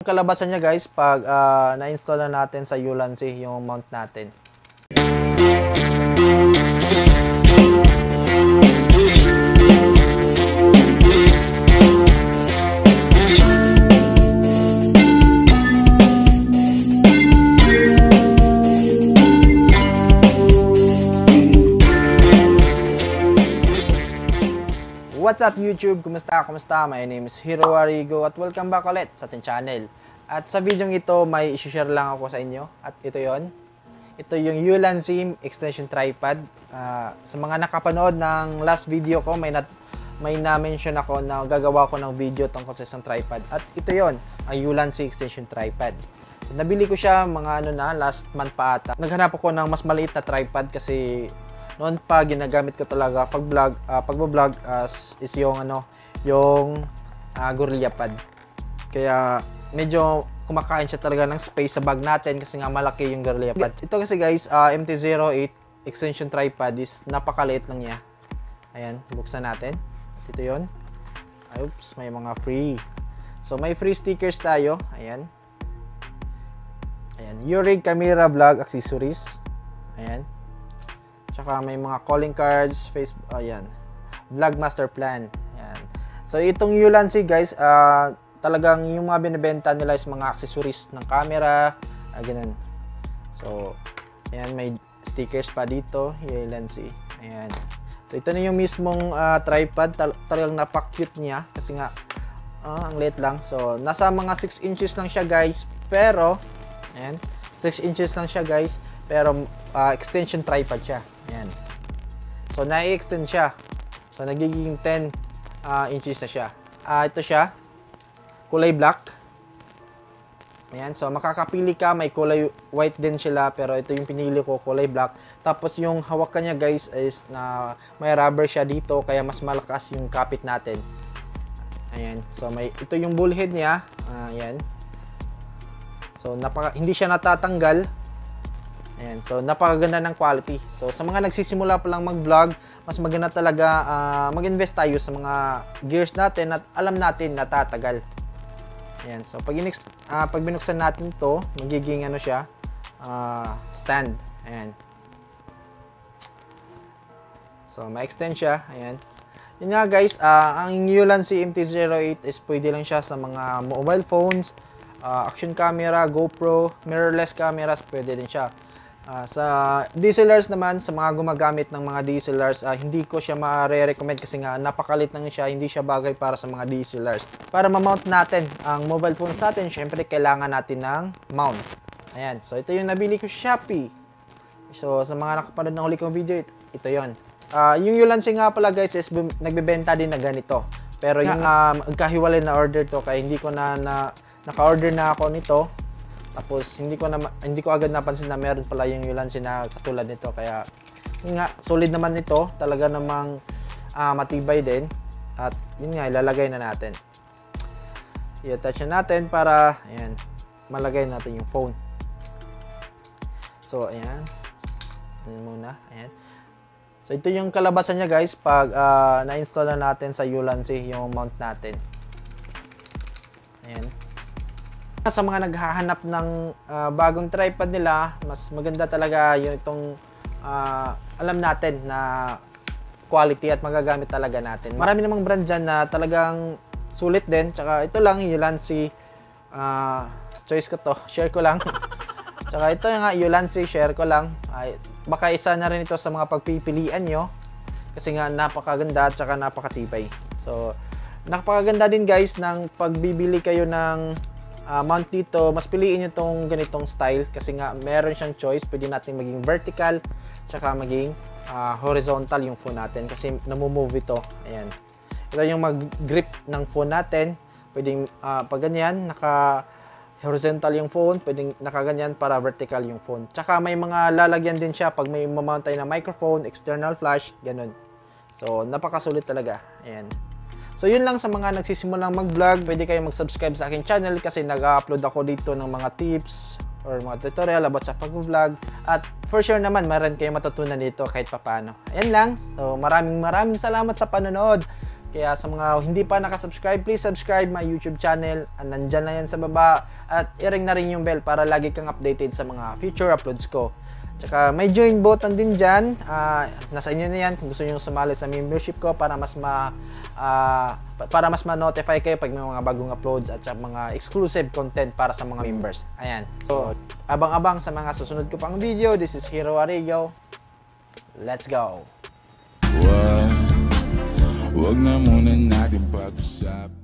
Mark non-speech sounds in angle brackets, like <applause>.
kalabasan niya guys pag ah, na-install na natin sa Ulanzi yung mount natin. What's up YouTube? Kumusta? Kumusta? My name is Hiro Arigo at welcome back ulit sa ating channel. At sa video ito, may isi-share lang ako sa inyo. At ito yon. Ito yung Ulanzi extension tripod. Ah, sa mga nakapanood ng last video ko, may nat may na-mention ako na gagawa ko ng video tungkol sa isang tripod. At ito yon, ang Ulanzi extension tripod. Nabili ko siya mga ano na, last month pa ata. Naghanap ako ng mas maliit na tripod kasi noon pa ginagamit ko talaga pag vlog uh, pagbo-vlog as is yung ano yung uh, Gorilla Pad. Kaya medyo kumakain siya talaga ng space sa bag natin kasi nga malaki yung Gorilla Pad. Ito kasi guys, uh, MT-08 extension tripod is napakaliit lang niya. Ayan, buksan natin. Ito 'yon. Oops, may mga free. So may free stickers tayo. Ayan. Ayan, Yurig Camera Vlog Accessories. Ayan. Tsaka may mga calling cards, Facebook, ayan. Vlog master plan. Ayan. So itong Ulanzi guys, ah talagang yung mga binebenta nila is mga accessories ng camera, ah, ganun. So, ayan may stickers pa dito, Ulanzi. Ayan. So ito na yung mismong ah, tripod, Tal- talagang napak-cute niya kasi nga ah, ang liit lang. So nasa mga 6 inches lang siya guys, pero ayan, 6 inches lang siya guys, pero ah, extension tripod siya. So, na-extend siya. So, nagiging 10 ah, inches na siya. Ah, ito siya. Kulay black. Ayan. So, makakapili ka. May kulay white din sila. Pero ito yung pinili ko, kulay black. Tapos, yung hawakan niya guys is na may rubber siya dito. Kaya mas malakas yung kapit natin. Ayan. So, may, ito yung bullhead niya. Ah, ayan. So, napaka, hindi siya natatanggal. Ayan, so napakaganda ng quality. So sa mga nagsisimula pa lang mag-vlog, mas maganda talaga ah, mag-invest tayo sa mga gears natin at alam natin na tatagal. Ayan, so pag, inex, ah, pag binuksan natin to, magiging ano siya, ah, stand. Ayan. So ma-extend siya. Ayan. Yun nga guys, ah, ang Ulanzi MT-08 is pwede lang siya sa mga mobile phones, ah, action camera, GoPro, mirrorless cameras, pwede din siya. Ah, sa DSLRs naman, sa mga gumagamit ng mga DSLRs, ah, hindi ko siya ma-recommend kasi nga napakalit lang siya, hindi siya bagay para sa mga DSLRs. Para ma-mount natin ang mobile phones natin, syempre kailangan natin ng mount. Ayan, so ito yung nabili ko sa Shopee. So sa mga nakapanood ng huli kong video, ito, ito yon. Ah, yung Ulanzi nga pala guys is nagbebenta din na ganito. Pero yung uh, magkahiwalay na order to kaya hindi ko na, na naka-order na ako nito. Tapos hindi ko na hindi ko agad napansin na meron pala yung Ulanzi na katulad nito kaya nga solid naman nito, talaga namang ah, matibay din. At yun nga ilalagay na natin. I-attach na natin para ayan, malagay natin yung phone. So ayan. Ayan muna, ayan. So ito yung kalabasan niya guys pag ah, na-install na natin sa Ulanzi yung mount natin. Ayan sa mga naghahanap ng uh, bagong tripod nila, mas maganda talaga yung itong uh, alam natin na quality at magagamit talaga natin. Marami namang brand dyan na talagang sulit din. Tsaka ito lang, Ulanzi uh, choice ko to. <laughs> Share ko lang. Tsaka ito nga, Ulanzi, share ko lang. Ay, baka isa na rin ito sa mga pagpipilian nyo. Kasi nga, napakaganda tsaka napakatibay. So, napakaganda din guys ng pagbibili kayo ng uh, mount dito, mas piliin nyo tong ganitong style kasi nga meron siyang choice. Pwede natin maging vertical, tsaka maging uh, horizontal yung phone natin kasi namumove ito. Ayan. Ito yung mag-grip ng phone natin. Pwedeng uh, pag ganyan, naka horizontal yung phone, pwedeng nakaganyan para vertical yung phone. Tsaka may mga lalagyan din siya pag may mamount tayo na microphone, external flash, ganun. So, napakasulit talaga. Ayan. So yun lang sa mga nagsisimulang mag-vlog, pwede kayo mag-subscribe sa aking channel kasi nag-upload ako dito ng mga tips or mga tutorial about sa pag-vlog. At for sure naman, meron kayo matutunan dito kahit papano. Ayan lang. So maraming maraming salamat sa panonood. Kaya sa mga hindi pa nakasubscribe, please subscribe my YouTube channel. And nandyan na yan sa baba. At i-ring na rin yung bell para lagi kang updated sa mga future uploads ko. Tsaka may join button din dyan. Ah, nasa inyo na yan kung gusto nyo sumali sa membership ko para mas ma pa- para mas ma-notify kayo pag may mga bagong uploads at mga exclusive content para sa mga members. Ayan. So, abang-abang sa mga susunod ko pang video. This is Hero Arigo. Let's go! Wag, wag na muna natin pag-usap